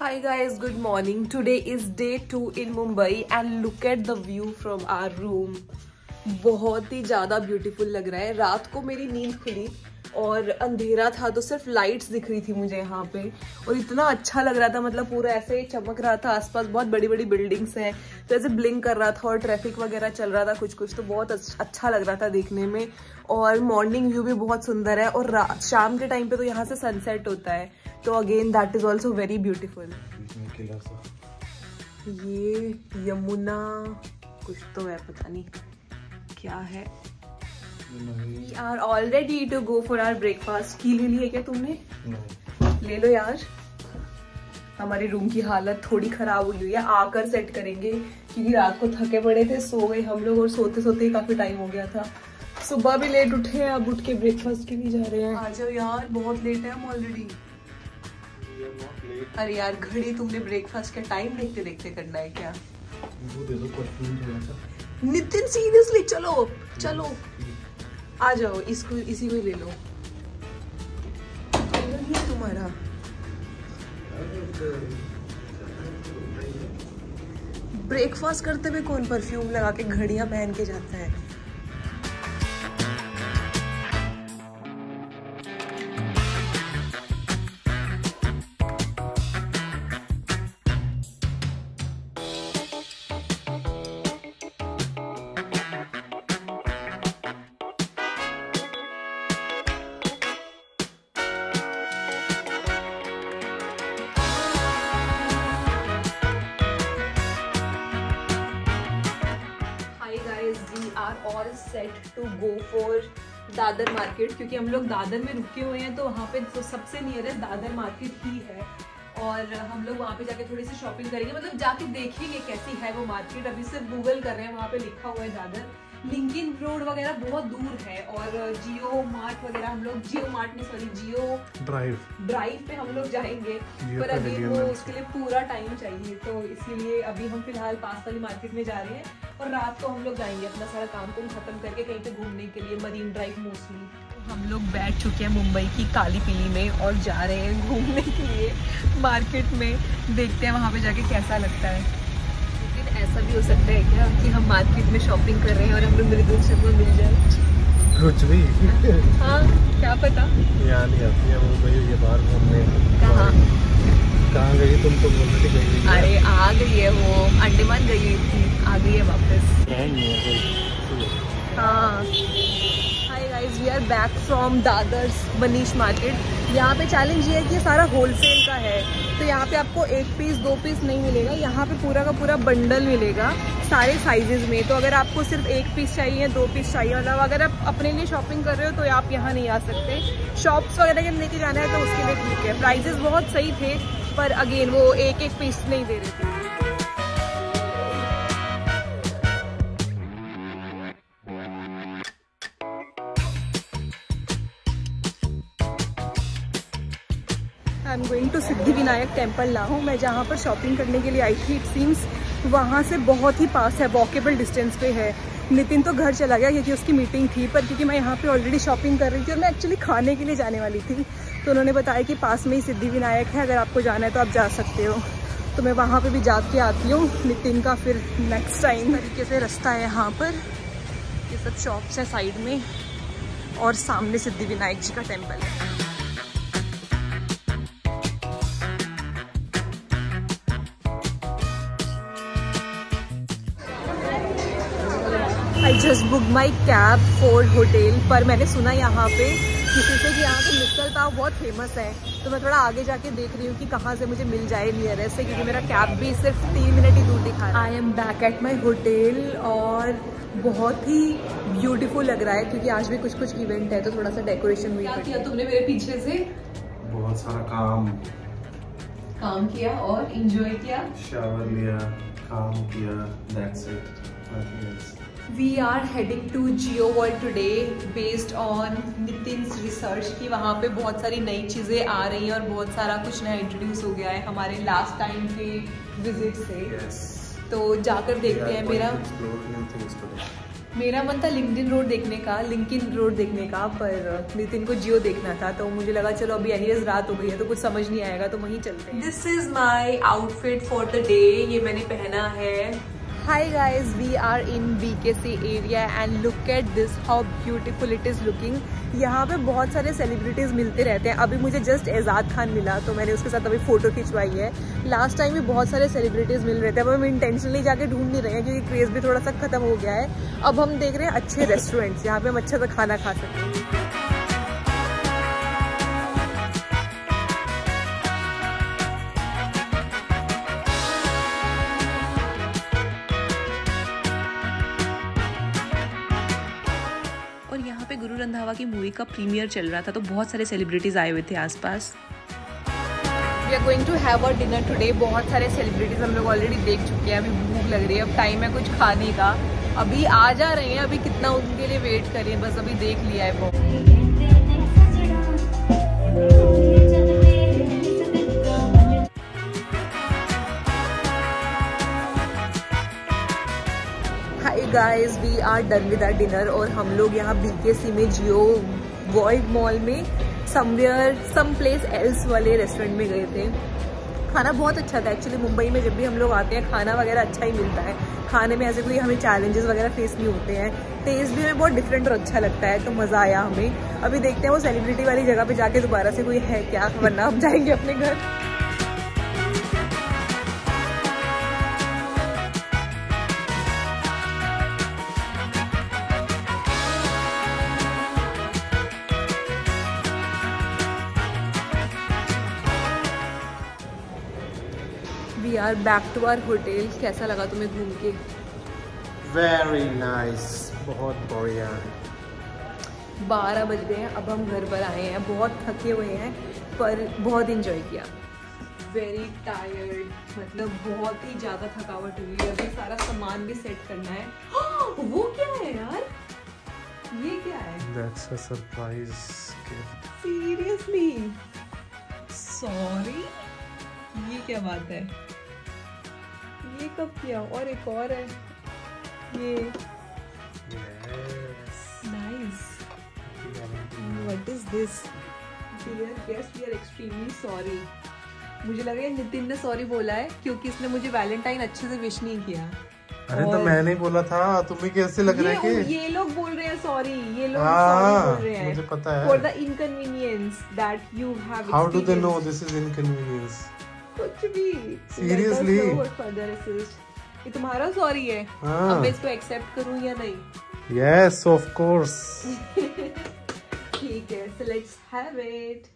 Hi guys, good morning. Today is day two in Mumbai and look at the view from our room. बहुत ही ज़्यादा beautiful लग रहा है रात को मेरी नींद खुली और अंधेरा था तो सिर्फ़ लाइट्स दिख रही थी मुझे यहाँ पे। और इतना अच्छा लग रहा था मतलब पूरा ऐसे चमक रहा था। आसपास बहुत बड़ी बड़ी बिल्डिंग्स हैं तो ऐसे ब्लिंक कर रहा था और ट्रैफ़िक वगैरह चल रहा था कुछ कुछ तो बहुत अच्छा लग रहा था देखने में। और मॉर्निंग व्यू भी बहुत सुंदर है और शाम के टाइम पे तो यहाँ से सनसेट होता है। तो again that is also very beautiful ये यमुना, कुछ तो है, पता नहीं क्या है। We are all ready to go for our breakfast की ले ली क्या तुमने? ले लो यार। हमारे रूम की हालत थोड़ी खराब हुई हुई है। आकर सेट करेंगे। क्योंकि रात को थके पड़े थे सो गए हम लोग और सोते सोते ही काफ़ी टाइम हो गया था। सुबह भी लेट उठे हैं अब उठ के ब्रेकफास्ट के लिए जा रहे हैं। आ जाओ यार बहुत लेट है हम ऑलरेडी अरे यार घड़ी तुमने ब्रेकफास्ट का टाइम देखते देखते करना है क्या? वो दे दो नितिन सीरियसली चलो चलो। आ जाओ, इसको, इसी को ले लो। तुम्हारा। ब्रेकफास्ट करते हुए कौन परफ्यूम लगा के घड़ियाँ पहन के जाता है? Set to go for Dadar market क्योंकि हम लोग दादर में रुके हुए हैं तो वहाँ पे तो सबसे नियरेस्ट दादर मार्केट ही है। और हम लोग वहाँ पे जाके थोड़ी सी शॉपिंग करेंगे। मतलब जाके देखेंगे कैसी है वो मार्केट अभी सिर्फ़ गूगल कर रहे हैं, वहाँ पे लिखा हुआ है दादर। लिंकिन रोड वगैरह बहुत दूर है और जियो मार्ट वगैरह हम लोग जियो मार्ट में सॉरी जियो ड्राइव ड्राइव पे हम लोग जाएँगे। पर अभी वो उसके लिए पूरा टाइम चाहिए तो इसीलिए अभी हम फ़िलहाल पास वाली मार्केट में जा रहे हैं और रात को हम लोग जाएँगे अपना सारा काम को खत्म करके कहीं पे घूमने के लिए मरीन ड्राइव मोस्टली हम लोग बैठ चुके हैं मुंबई की काली पीली में और जा रहे हैं घूमने के लिए मार्केट में। देखते हैं वहाँ पे जाके कैसा लगता है। ऐसा भी हो सकता है क्या कि हम मार्केट में शॉपिंग कर रहे हैं और हम लोग मृदुल शर्मा मिल जाए? कुछ भी। हाँ क्या पता? यहाँ नहीं आती है मुंबई ये बाहर घूमने। कहाँ? कहाँ गई तुम तो बोल रही गई अरे आ गई है वो अंडमान गई हुई थी आ गई है वापस। हाँ hi guys we are back from Dadar's Manish market यहाँ पे चैलेंज ये है कि ये सारा होलसेल का है। तो यहाँ पे आपको एक पीस दो पीस नहीं मिलेगा। यहाँ पे पूरा का पूरा बंडल मिलेगा, सारे साइजेस में। तो अगर आपको सिर्फ़ एक पीस चाहिए, दो पीस चाहिए मतलब अगर आप अपने लिए शॉपिंग कर रहे हो तो आप यहाँ नहीं आ सकते। शॉप्स वगैरह के लेके जाना है तो उसके लिए ठीक है। प्राइजेस बहुत सही थे, पर अगेन वो एक एक पीस नहीं दे रहे थे। Am going to Siddhi Vinayak temple हूँ मैं जहाँ पर शॉपिंग करने के लिए आई थी इट सीम्स वहाँ से बहुत ही पास है वॉकेबल डिस्टेंस पे है। नितिन तो घर चला गया क्योंकि उसकी मीटिंग थी, पर क्योंकि मैं यहाँ पे ऑलरेडी शॉपिंग कर रही थी और मैं एक्चुअली खाने के लिए जाने वाली थी। तो उन्होंने बताया कि पास में ही सिद्धि विनायक है, अगर आपको जाना है तो आप जा सकते हो। तो मैं वहाँ पे भी जा के आती हूँ। नितिन का फिर नेक्स्ट टाइम तरीके से रास्ता है यहाँ पर। ये सब शॉप्स है साइड में और सामने सिद्धि विनायक जी का टेंपल है। Just book my cab Ford hotel पर मैंने सुना यहाँ पे किसी से कि यहाँ पे मिसल पाव बहुत फ़ेमस है। तो मैं थोड़ा आगे जाके देख रही हूँ कि कहाँ से मुझे मिल जाए नियरेस्ट से क्योंकि मेरा कैब भी सिर्फ़ तीन मिनट ही दूर दिखा I am back at my hotel और बहुत ही ब्यूटीफुल लग रहा है क्योंकि आज भी कुछ कुछ इवेंट है तो थोड़ा सा डेकोरेशन हुई किया तुमने मेरे पीछे से? बहुत सारा काम। काम किया और इंजॉय किया? शावर लिया काम किया that's it we are heading to Jio world today based on Nitin research की वहाँ पे बहुत सारी नई चीज़ें आ रही हैं और बहुत सारा कुछ नया इंट्रोड्यूस हो गया है हमारे लास्ट टाइम के विज़िट से। Yes. तो जाकर देखते हैं मेरा मेरा मन था लिंक्डइन रोड देखने का लिंकिन रोड देखने का पर नितिन को जियो देखना था तो मुझे लगा चलो अभी एनीवेज रात हो गई है तो कुछ समझ नहीं आएगा तो वहीं चलते हैं। This is my outfit for the day ये मैंने पहना है। Hi guys, we are in BKC area and look at this how beautiful it is looking. यहाँ पे बहुत सारे सेलिब्रिटीज़ मिलते रहते हैं। अभी मुझे जस्ट एजाद खान मिला तो मैंने उसके साथ अभी फ़ोटो खिंचवाई है। लास्ट टाइम भी बहुत सारे सेलिब्रिटीज़ मिल रहे थे अब हम इंटेंशनली जाके ढूंढ नहीं रहे हैं क्योंकि क्रेज़ भी थोड़ा सा ख़त्म हो गया है। अब हम देख रहे हैं अच्छे रेस्टोरेंट्स यहाँ पे हम अच्छा सा खाना खा सकते यहाँ रंधावा की मूवी का प्रीमियर चल रहा था तो बहुत सारे सेलिब्रिटीज आए हुए थे आसपास। We are going to have a dinner today बहुत सारे सेलिब्रिटीज हम लोग ऑलरेडी देख चुके हैं। अभी भूख लग रही है। अब टाइम है कुछ खाने का। अभी आ जा रहे हैं। अभी कितना उनके लिए वेट करें। बस अभी देख लिया है बहुत। Guys we are done with our dinner और हम लोग यहाँ बीकेसी में जियो वर्ल्ड मॉल में समवेयर सम प्लेस एल्स वाले रेस्टोरेंट में गए थे। खाना बहुत अच्छा था एक्चुअली मुंबई में जब भी हम लोग आते हैं, खाना वगैरह अच्छा ही मिलता है। खाने में ऐसे कोई हमें चैलेंजेस वगैरह फेस नहीं होते हैं। टेस्ट भी हमें बहुत डिफरेंट और अच्छा लगता है तो मज़ा आया हमें। अभी देखते हैं वो सेलिब्रिटी वाली जगह पे जाके दोबारा से कोई है क्या? वरना हम जाएँगे अपने घर। We are back to our hotel कैसा लगा तुम्हें घूम के? Very nice nice. बहुत बढ़िया। बारह बज गए हैं अब हम घर पर आए हैं। बहुत थके हुए हैं पर बहुत इंजॉय किया। वेरी टायर्ड मतलब बहुत ही ज़्यादा थकावट हुई। है अभी सारा सामान भी सेट करना है वो क्या है यार? ये क्या है? That's a surprise gift. Seriously? Sorry? ये क्या बात है? ये कब किया और एक और है ये nice what is this guest we are extremely sorry मुझे लगा है नितिन ने सॉरी बोला है क्योंकि इसने मुझे वैलेंटाइन अच्छे से विश नहीं किया। अरे तो मैंने बोला था तुम्हें कैसे लग रहा है कि ये लोग बोल रहे हैं सॉरी ये लोग सॉरी हाँ, बोल रहे हैं मुझे पता है। For the inconvenience that you have how do they know this is inconvenience कुछ भी। सीरियसली ये तुम्हारा सॉरी है। हाँ. अब मैं इसको एक्सेप्ट करूँ या नहीं? यस ऑफ़ कोर्स ठीक है सो लेट्स हैव इट